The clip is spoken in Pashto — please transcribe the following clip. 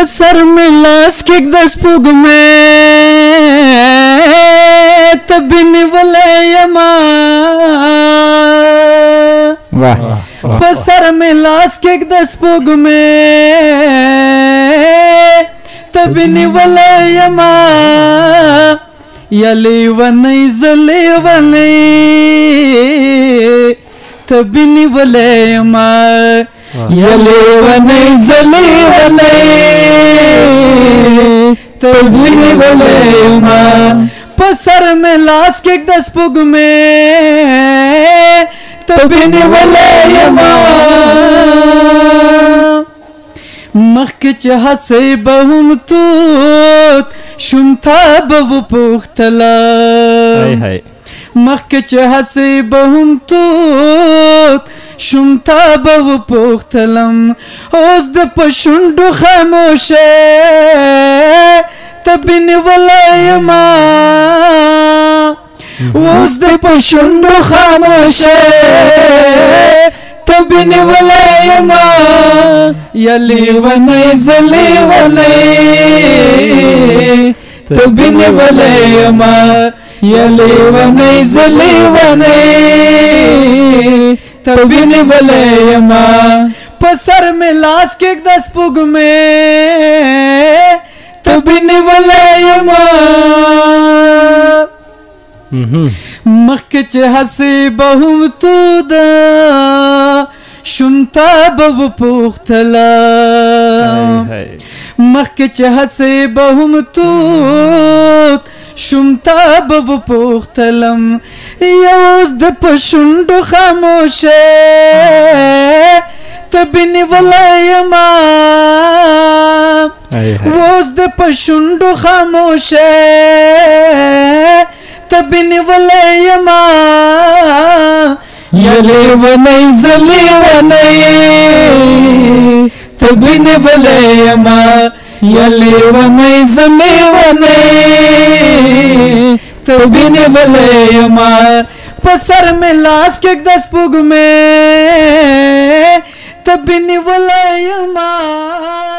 په سر مې لاس کې د سپوږمې تبن ولایما واه په سر مې لاس کې د سپوږمې تبن ولایما یلی ونی زلی ونی تبن ولایما यले वने जले वने तो बिन वले मा में लाश के दस पुग में तो बिन वले मख के चहस बहुम तूत शुमथा बबु पुख्तला मख के चहस बहुम तू شوم تا به پوختلم اوس د پښوندو خاموشه تبین ولایما اوس د پښوندو خاموشه تبین ولایما یلی ونی زلی ونی تبین ولایما یلی ونی زلی ونی تبینی بلې ما پسر می لاس کې د سپوږ مې تبینی بلې ما مخک چې حسې بهم تو دا شمتا به پوختلا مخک چې حسې بهم تو شومتا به پوختلم یو اوس د پښوندو خاموشه تبنی ولایما اوس د پښوندو خاموشه تبنی ولایما یلی ونی زلی ونی تبنی ولایما सुवे त लास बिनी बोल मां